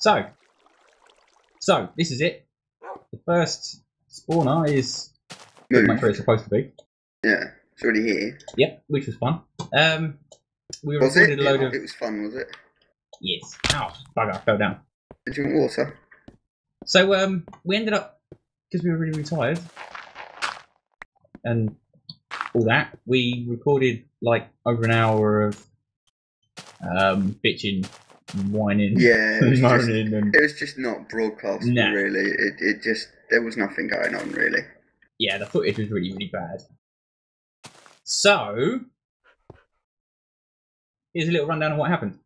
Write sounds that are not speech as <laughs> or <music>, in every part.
So, so this is it. The first spawner is pretty much where it's supposed to be. Yeah, it's already here. Yep, which was fun. Um, we Was it? recorded a load It, of it was fun, was it? yes. Ow, bugger, I fell down. Did you want water? So um, we ended up because we were really, really tired and all that. We recorded like over an hour of um bitching, whining, Yeah, <laughs> it was just, and it was just not broadcast Nah. really. It, it just, there was nothing going on, really. yeah, the footage was really, really bad. So here's a little rundown of what happened.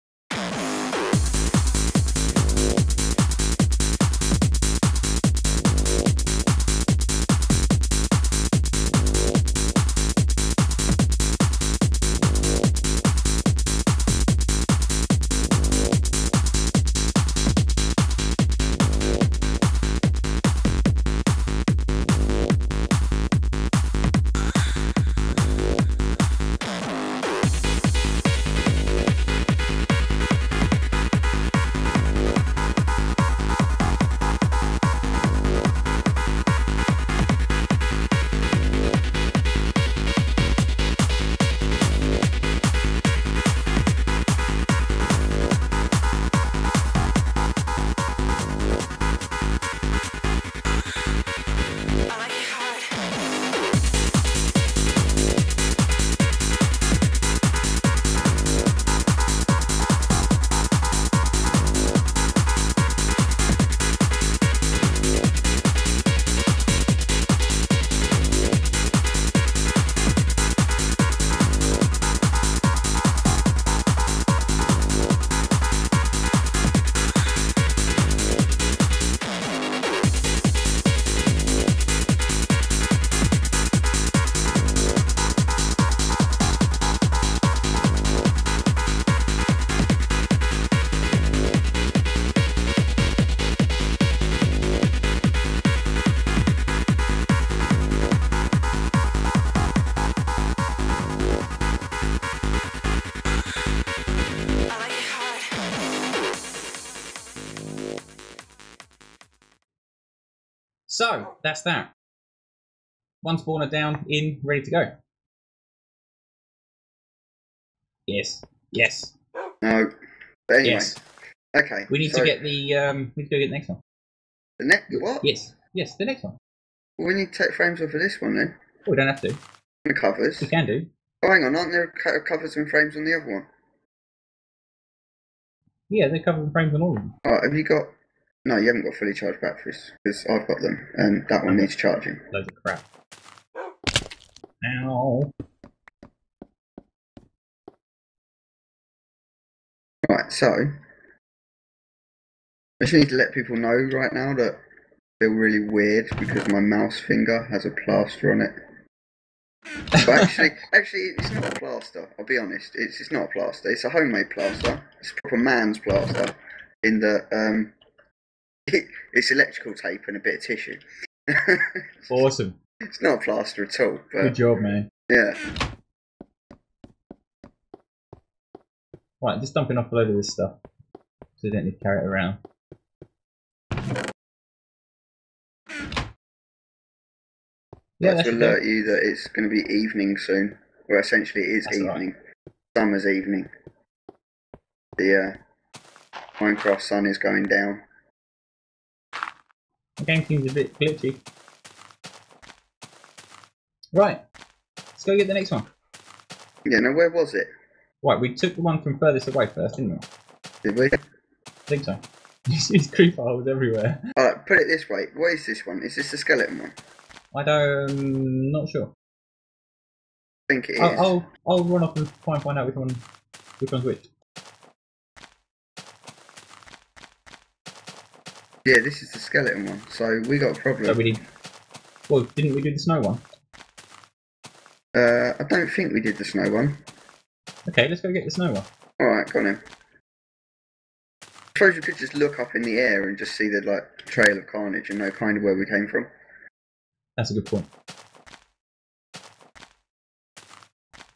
So that's that. One spawner down, in, ready to go. Yes, yes, No. But anyway, yes. okay. We need so to get the um. We need to go get the next one. the next. What? Yes, yes, the next one. Well, we need to take frames off of this one then. Oh, we don't have to. The covers. We can do. Oh, hang on, aren't there co- covers and frames on the other one? Yeah, they're covering frames on all of them. Oh, have you got? No, you haven't got fully charged batteries because I've got them, and that one needs charging. Loads of crap. Ow. Right, so I just need to let people know right now that I feel really weird because my mouse finger has a plaster on it. But actually, <laughs> actually, it's not a plaster. I'll be honest. It's it's not a plaster. It's a homemade plaster. It's a proper man's plaster. In the um, <laughs> it's electrical tape and a bit of tissue. <laughs> Awesome. it's not a plaster at all. Good job, man. yeah, Right, just dumping off a load of this stuff. So you don't need to carry it around. Yeah, that's alert you that it's going to be evening soon. Well, essentially, it is That's all right. evening. Summer's evening. The uh, Minecraft sun is going down. The game seems a bit glitchy. Right, let's go get the next one. Yeah, now where was it? Right, we took the one from furthest away first, didn't we? Did we? I think so. <laughs> These creeper holes everywhere. Alright, put it this way. What is this one? Is this the skeleton one? I don't, not sure. I think it is. I'll, I'll, I'll run off and try and find out which one, which one's which. Yeah, this is the skeleton one. So we got a problem. So we did. Well, didn't we do the snow one? Uh, I don't think we did the snow one. Okay, let's go get the snow one. Alright, go on then. I suppose you could just look up in the air and just see the like trail of carnage and know kind of where we came from. That's a good point.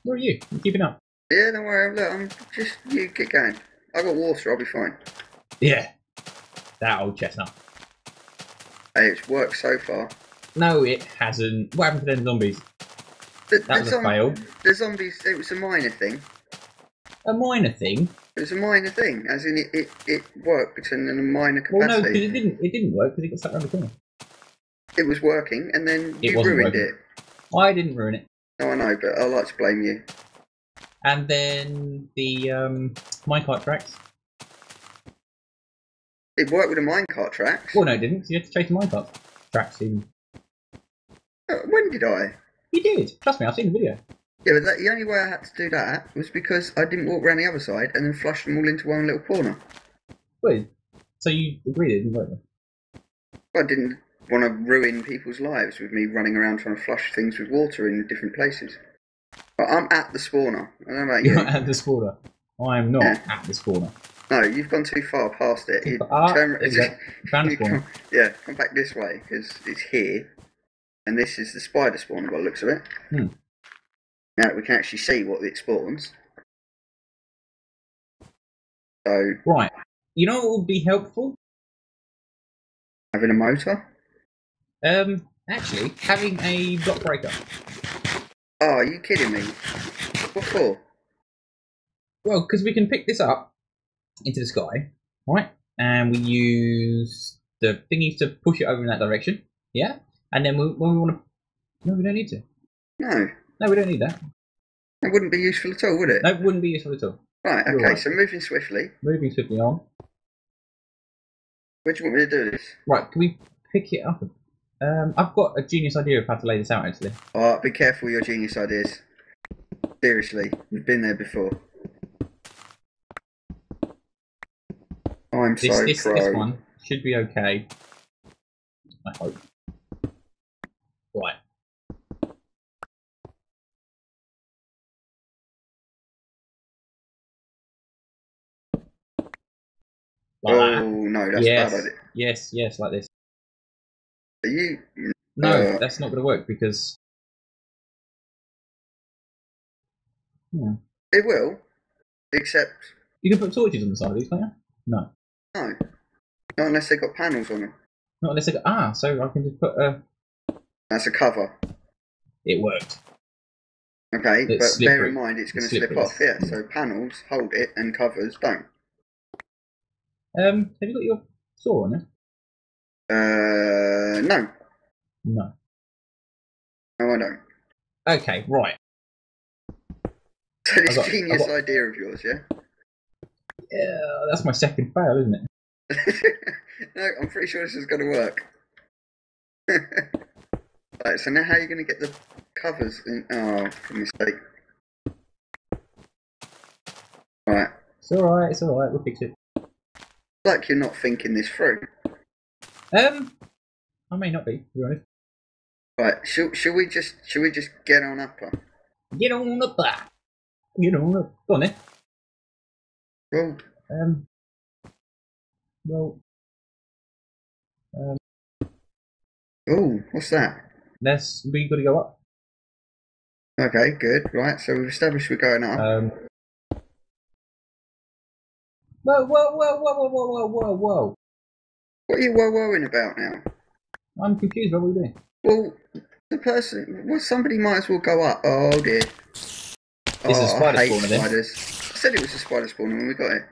Where are you? You keeping up? Yeah, don't worry. Look, I'm just you get going. I got water. I'll be fine. Yeah. That old chestnut. Hey, it's worked so far. No, it hasn't. What happened to them zombies? The, That the was a fail. The zombies, it was a minor thing. A minor thing. It was a minor thing, as in it, it, it worked in a minor capacity. Well, no, because it didn't. It didn't work because it got stuck around the corner. it was working, and then It you ruined working. it. I didn't ruin it. No, I know, but I like to blame you. And then the um, minecart tracks. It worked with the minecart tracks. Well, no, it didn't. 'cause You had to chase the minecart tracks. Even Uh, When did I? you did. Trust me, I've seen the video. Yeah, but that, the only way I had to do that was because I didn't walk around the other side and then flush them all into one little corner. Wait. So you agreed it didn't work? Then? I didn't want to ruin people's lives with me running around trying to flush things with water in different places. But I'm at the spawner. I don't know about You're you. not <laughs> at the spawner. I am not Yeah. at the spawner. No, you've gone too far past it. You Ah, turn- there <laughs> you go. Found the you spawner. come- yeah, come back this way because it's here, and this is the spider spawn by the looks of it. Hmm. Now we can actually see what it spawns. So Right. You know what would be helpful? having a motor. Um, actually, having a block breaker. Oh, are you kidding me? What for? Well, because we can pick this up into the sky, right? And we use the thingies to push it over in that direction. Yeah. And then we, when we want to, no, we don't need to. No, No, we don't need that. that wouldn't be useful at all, would it? No, it wouldn't be useful at all. Right. Okay. right. So moving swiftly. Moving swiftly on. Where do you want me to do this? Right, can we pick it up? Um, I've got a genius idea of how to lay this out. Actually, Oh, be careful with your genius ideas. Seriously, we've been there before. This this, pro. this one should be okay. I hope. Right. Like oh no, that's yes, bad. Idea. yes, yes, like this. Are you? No, Uh, that's not going to work because. Hmm. It will, except You can put torches on the side of these, can't you? No, no, not unless they've got panels on them. not unless I go. Ah, so I can just put a. That's a cover. It worked. Okay, It's but bear in mind it's going to slip slippery. off. Yeah, so panels hold it and covers don't. Um, have you got your saw on it? Uh, no, No. no, I don't. Okay, right. So this got- genius got- idea of yours, yeah? Yeah, that's my second fail, isn't it? <laughs> no, I'm pretty sure this is going to work. <laughs> right, so now how are you going to get the covers? In? Oh, for mistake. Right, It's alright, it's alright, we'll fix it. like you're not thinking this through. Um, I may not be, to be honest. Right, should, should we just should we just get on up? Get on up! Get on up. Go on then. Well, Um, well. Um, oh, what's that? Ness, we got to go up. Okay, good. Right, so we've established we're going up. Um. Whoa, whoa, whoa, whoa, whoa, whoa, whoa, whoa! What are you whoa whoaing about now? I'm confused. What are we doing? Well, the person, well, somebody might as well go up. Oh dear. This oh, is spider spawner, spiders. Then. I said it was a spider spawner when we got it.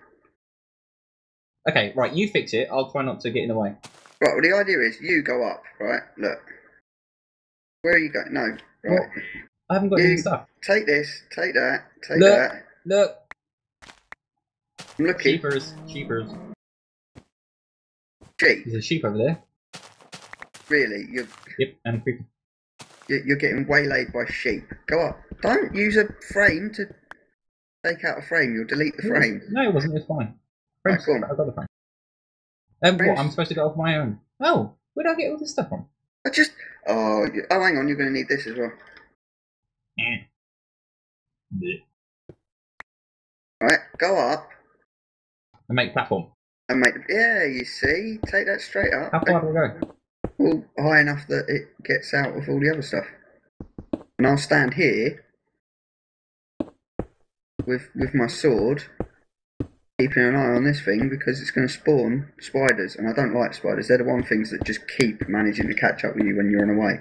Okay, right, you fix it, I'll try not to get in the way. Right, well, the idea is you go up, right? Look. Where are you going? No. Right. Well, I haven't got any stuff. Take this, take that, take Look. that. Look, I'm looking. sheepers, sheepers. Sheep, There's a sheep over there. really? You're, Yep, and creeper. you're you're getting waylaid by sheep. Go up. Don't use a frame to take out a frame. You'll delete the frame. No, it wasn't. It's fine. Right, go on. I got the frame. Um, what? I'm supposed to go off my own. Oh, where did I get all this stuff from? I just. Oh, oh, hang on. You're going to need this as well. Eh. Blech. Right, go up And make platform. and make. Yeah, you see, take that straight up. How far do I go? Well, high enough that it gets out of all the other stuff. And I'll stand here with with my sword keeping an eye on this thing because it's going to spawn spiders, and I don't like spiders. They're the one things that just keep managing to catch up with you when you're on away.